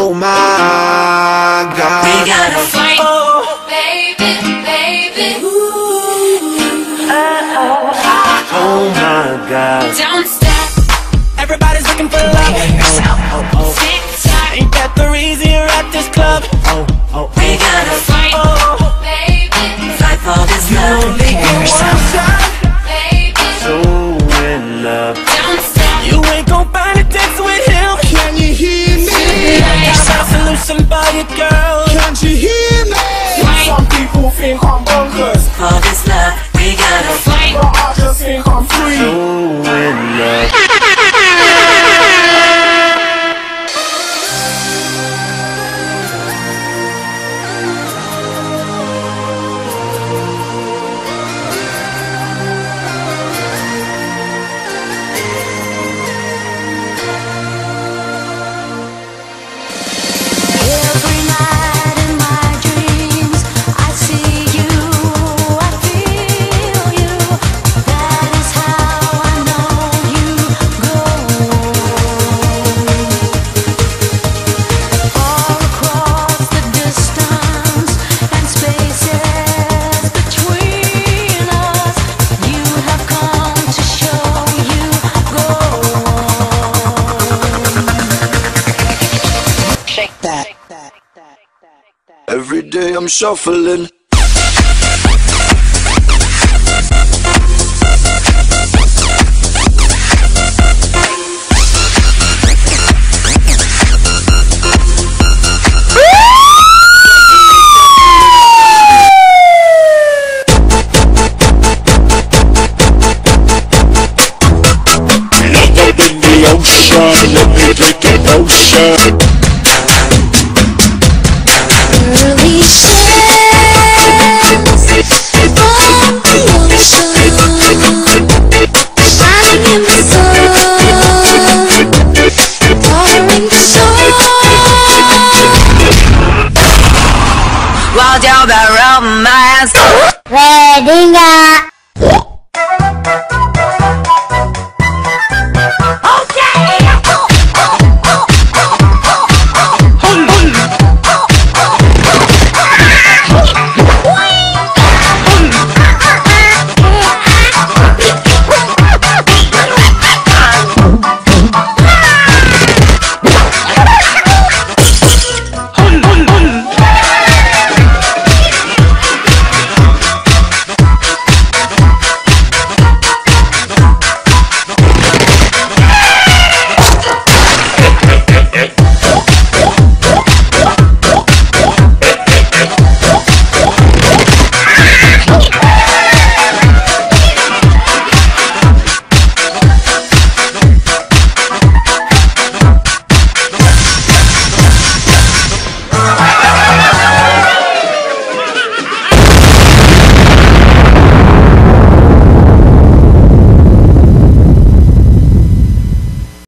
Oh my God. We gotta oh, fight. Baby, baby, Oh my God. don't stop. Everybody's looking for love. Oh, oh. Tick tock, Ain't that the reason you're at this club? We gotta fight. baby, Fight for this love. Solution you, girl. Can't you hear me? Some people think I'm bonkers, For this love, we gotta fight. Every day I'm shuffling. Ocean, let me take a potion. 忘掉 the romance。Wedding